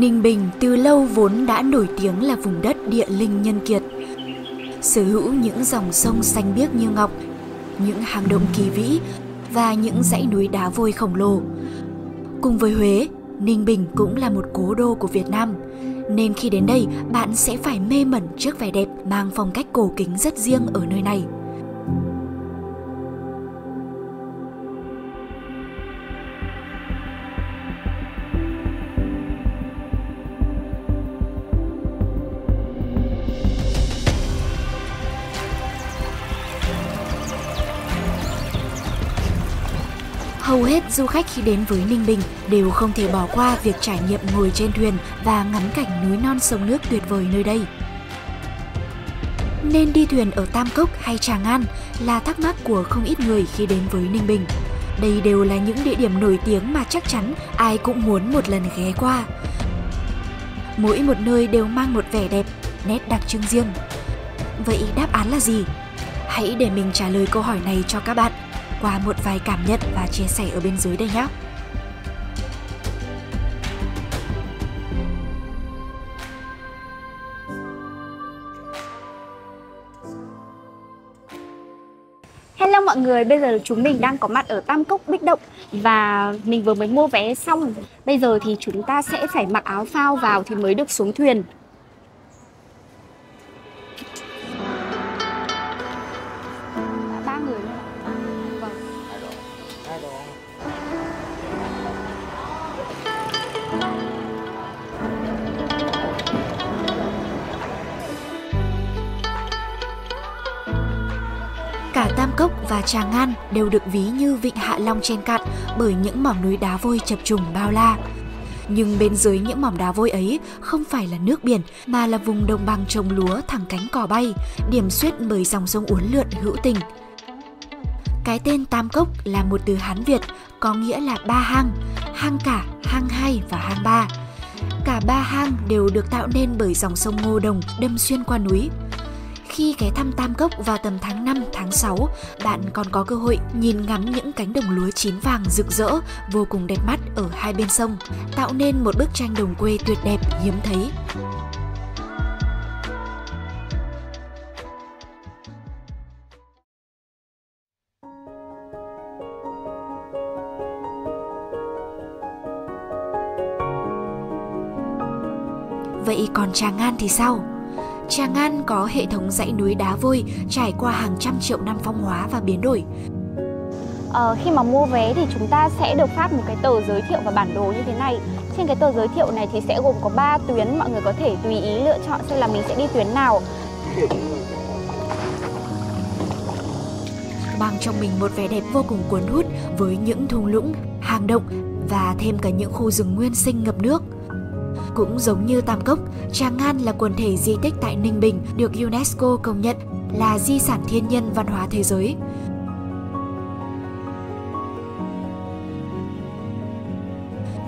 Ninh Bình từ lâu vốn đã nổi tiếng là vùng đất địa linh nhân kiệt. Sở hữu những dòng sông xanh biếc như ngọc, những hang động kỳ vĩ và những dãy núi đá vôi khổng lồ. Cùng với Huế, Ninh Bình cũng là một cố đô của Việt Nam. Nên khi đến đây, bạn sẽ phải mê mẩn trước vẻ đẹp mang phong cách cổ kính rất riêng ở nơi này. Hầu hết du khách khi đến với Ninh Bình đều không thể bỏ qua việc trải nghiệm ngồi trên thuyền và ngắm cảnh núi non sông nước tuyệt vời nơi đây. Nên đi thuyền ở Tam Cốc hay Tràng An là thắc mắc của không ít người khi đến với Ninh Bình. Đây đều là những địa điểm nổi tiếng mà chắc chắn ai cũng muốn một lần ghé qua. Mỗi một nơi đều mang một vẻ đẹp, nét đặc trưng riêng. Vậy đáp án là gì? Hãy để mình trả lời câu hỏi này cho các bạn qua một vài cảm nhận và chia sẻ ở bên dưới đây nhé. Hello mọi người, bây giờ chúng mình đang có mặt ở Tam Cốc Bích Động và mình vừa mới mua vé xong. Bây giờ thì chúng ta sẽ phải mặc áo phao vào thì mới được xuống thuyền. Cả Tam Cốc và Tràng An đều được ví như vịnh Hạ Long trên cạn bởi những mỏm núi đá vôi chập trùng bao la. Nhưng bên dưới những mỏm đá vôi ấy không phải là nước biển mà là vùng đồng bằng trồng lúa thẳng cánh cỏ bay, điểm xuyết bởi dòng sông uốn lượn hữu tình. Cái tên Tam Cốc là một từ Hán Việt có nghĩa là ba hang, hang cả, hang hai và hang ba. Cả ba hang đều được tạo nên bởi dòng sông Ngô Đồng đâm xuyên qua núi, khi ghé thăm Tam Cốc vào tầm tháng 5, tháng 6, bạn còn có cơ hội nhìn ngắm những cánh đồng lúa chín vàng rực rỡ, vô cùng đẹp mắt ở hai bên sông, tạo nên một bức tranh đồng quê tuyệt đẹp hiếm thấy. Vậy còn Tràng An thì sao? Tràng An có hệ thống dãy núi đá vôi trải qua hàng trăm triệu năm phong hóa và biến đổi. Ờ, khi mà mua vé thì chúng ta sẽ được phát một cái tờ giới thiệu và bản đồ như thế này. Trên cái tờ giới thiệu này thì sẽ gồm có 3 tuyến, mọi người có thể tùy ý lựa chọn xem là mình sẽ đi tuyến nào. Mang trong mình một vẻ đẹp vô cùng cuốn hút với những thung lũng, hang động và thêm cả những khu rừng nguyên sinh ngập nước. Cũng giống như Tam Cốc, Tràng An là quần thể di tích tại Ninh Bình được UNESCO công nhận là di sản thiên nhiên văn hóa thế giới.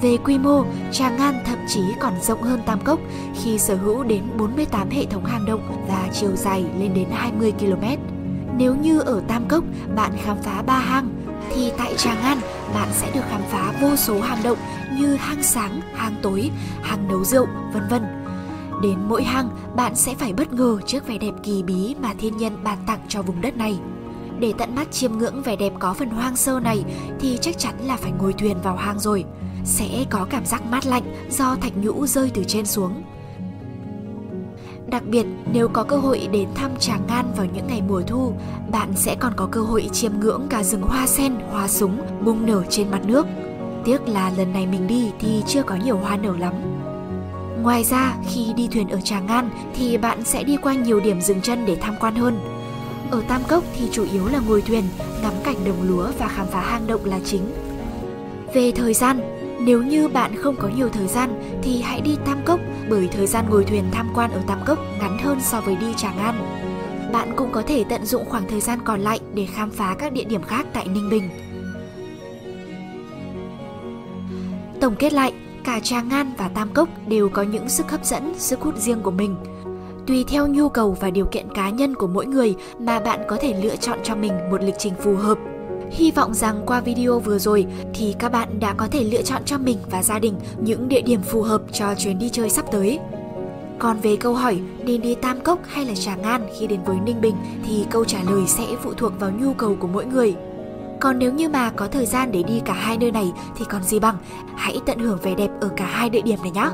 Về quy mô, Tràng An thậm chí còn rộng hơn Tam Cốc khi sở hữu đến 48 hệ thống hang động và chiều dài lên đến 20 km. Nếu như ở Tam Cốc bạn khám phá ba hang, thì tại Tràng An bạn sẽ được khám phá vô số hang động như hang sáng, hang tối, hang nấu rượu, vân vân. Đến mỗi hang, bạn sẽ phải bất ngờ trước vẻ đẹp kỳ bí mà thiên nhiên ban tặng cho vùng đất này. Để tận mắt chiêm ngưỡng vẻ đẹp có phần hoang sơ này thì chắc chắn là phải ngồi thuyền vào hang rồi. Sẽ có cảm giác mát lạnh do thạch nhũ rơi từ trên xuống. Đặc biệt, nếu có cơ hội đến thăm Tràng An vào những ngày mùa thu, bạn sẽ còn có cơ hội chiêm ngưỡng cả rừng hoa sen, hoa súng bung nở trên mặt nước. Tiếc là lần này mình đi thì chưa có nhiều hoa nở lắm. Ngoài ra, khi đi thuyền ở Tràng An thì bạn sẽ đi qua nhiều điểm dừng chân để tham quan hơn. Ở Tam Cốc thì chủ yếu là ngồi thuyền, ngắm cảnh đồng lúa và khám phá hang động là chính. Về thời gian, nếu như bạn không có nhiều thời gian thì hãy đi Tam Cốc bởi thời gian ngồi thuyền tham quan ở Tam Cốc ngắn hơn so với đi Tràng An. Bạn cũng có thể tận dụng khoảng thời gian còn lại để khám phá các địa điểm khác tại Ninh Bình. Tổng kết lại, cả Tràng An và Tam Cốc đều có những sức hấp dẫn, sức hút riêng của mình. Tùy theo nhu cầu và điều kiện cá nhân của mỗi người mà bạn có thể lựa chọn cho mình một lịch trình phù hợp. Hy vọng rằng qua video vừa rồi thì các bạn đã có thể lựa chọn cho mình và gia đình những địa điểm phù hợp cho chuyến đi chơi sắp tới. Còn về câu hỏi nên đi Tam Cốc hay là Tràng An khi đến với Ninh Bình thì câu trả lời sẽ phụ thuộc vào nhu cầu của mỗi người. Còn nếu như mà có thời gian để đi cả hai nơi này thì còn gì bằng, hãy tận hưởng vẻ đẹp ở cả hai địa điểm này nhé.